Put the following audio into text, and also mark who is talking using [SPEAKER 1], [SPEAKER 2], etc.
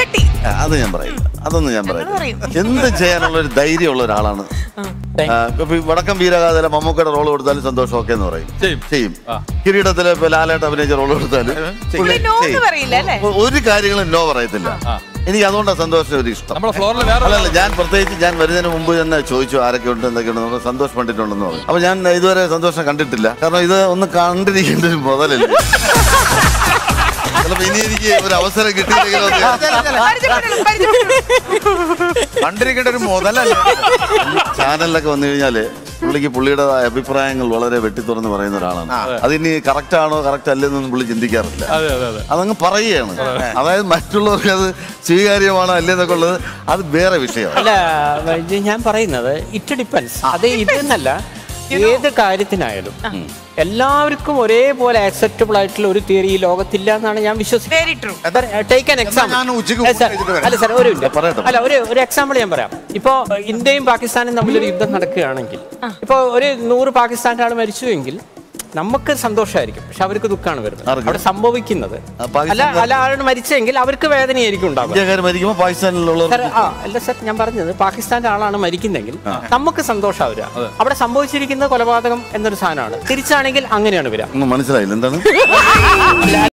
[SPEAKER 1] വടികട്ടി
[SPEAKER 2] അത് ഞാൻ പറയില്ല അതൊന്നും ഞാൻ പറയില്ല. എന്ത് ചെയ്യാനുള്ള ഒരു ധൈര്യമുള്ള ഒരാളാണ്. വടക്കം വീരകാതല മമ്മൂക്കയുടെ റോൾ കൊടുത്താലും സന്തോഷം ഒക്കെ എന്ന് പറയും.
[SPEAKER 3] ചെയ്യും.
[SPEAKER 2] കിരീടത്തിലെ ലാലായിട്ട് അഭിനയിച്ച റോൾ കൊടുത്താലും
[SPEAKER 1] എന്ന് പറയില്ല അല്ലേ?
[SPEAKER 2] ഒരു കാര്യങ്ങളും നോ പറയത്തില്ല. എനിക്ക് അതുകൊണ്ടാണ് സന്തോഷം ഒരു ഇഷ്ടം.
[SPEAKER 3] അല്ല
[SPEAKER 2] അല്ലല്ല ഞാൻ പ്രത്യേകിച്ച് ഞാൻ വരുന്നതിന് മുമ്പ് തന്നെ ചോദിച്ചു ആരൊക്കെ ഉണ്ട് എന്തൊക്കെയുണ്ട് നമ്മൾ സന്തോഷം കണ്ടിട്ടുണ്ടെന്ന് പറഞ്ഞു. അപ്പൊ ഞാൻ ഇതുവരെ സന്തോഷം കണ്ടിട്ടില്ല. കാരണം ഇത് ഒന്ന് കണ്ടിരിക്കേണ്ട ഒരു മുതലല്ലേ. ചിലപ്പോ ഇനി എനിക്ക് ഒരു അവസരം കിട്ടിയില്ലെങ്കിലോ.
[SPEAKER 4] കണ്ടിരിക്കേണ്ട ഒരു മുതലല്ല?
[SPEAKER 2] ചാനലിലൊക്കെ വന്നു കഴിഞ്ഞാൽ പുള്ളിക്ക് പുള്ളിയുടെ അഭിപ്രായങ്ങൾ വളരെ വെട്ടിത്തുറന്ന് പറയുന്ന ഒരാളാണ്. അതിനി കറക്റ്റ് ആണോ കറക്റ്റ് അല്ലെന്നൊന്നും പുള്ളി ചിന്തിക്കാറില്ല.
[SPEAKER 3] അതെ അതെ അതെ.
[SPEAKER 2] അതങ്ങ് പറയുകയാണ്. അതായത് മറ്റുള്ളവർക്ക് അത് സ്വീകാര്യമാണോ അല്ലെന്നൊക്കെ ഉള്ളത് അത് വേറെ വിഷയമാണ്.
[SPEAKER 5] അല്ല ഞാൻ പറയുന്നത് ഇറ്റ് ഡിപ്പെൻസ് അത് ഇതെന്നല്ല ഏത് കാര്യത്തിനായാലും എല്ലാവർക്കും ഒരേപോലെ ആക്സെപ്റ്റബിൾ ആയിട്ടുള്ള ഒരു തിയറി ഈ ലോകത്തില്ല എന്നാണ് ഞാൻ വിശ്വസിക്കുന്നത്. Take an example. അല്ല സാർ ഒരു. അല്ല ഒരു ഒരു എക്സാമ്പിൾ ഞാൻ പറയാം. ഇപ്പോ ഇന്ത്യയും പാകിസ്ഥാനും തമ്മിൽ ഒരു യുദ്ധം നടക്കുകയാണെങ്കിൽ ഇപ്പോ ഒരു നൂറ് പാകിസ്ഥാന്റെ ആൾ മരിച്ചുവെങ്കിൽ നമുക്ക് സന്തോഷമായിരിക്കും പക്ഷെ അവർക്ക് ദുഃഖമാണ് വരുന്നത്. അവിടെ സംഭവിക്കുന്നത്. അല്ല അല്ല ആൾ മരിച്ചെങ്കിൽ അവർക്ക് വേദനയായിരിക്കും ഉണ്ടാവുക. പാകിസ്ഥാനിലുള്ള അല്ല സർ ഞാൻ പറഞ്ഞത് പാകിസ്ഥാന്റെ ആളാണ് മരിക്കുന്നതെങ്കിൽ നമുക്ക് സന്തോഷമാവുക അവിടെ സംഭവിച്ചിരിക്കുന്ന കൊലപാതകം എന്നൊരു സാധനമാണ്. തിരിച്ചാണെങ്കിൽ അങ്ങനെയാണ് വരിക.
[SPEAKER 2] മനസ്സിലായില്ല എന്താണ്?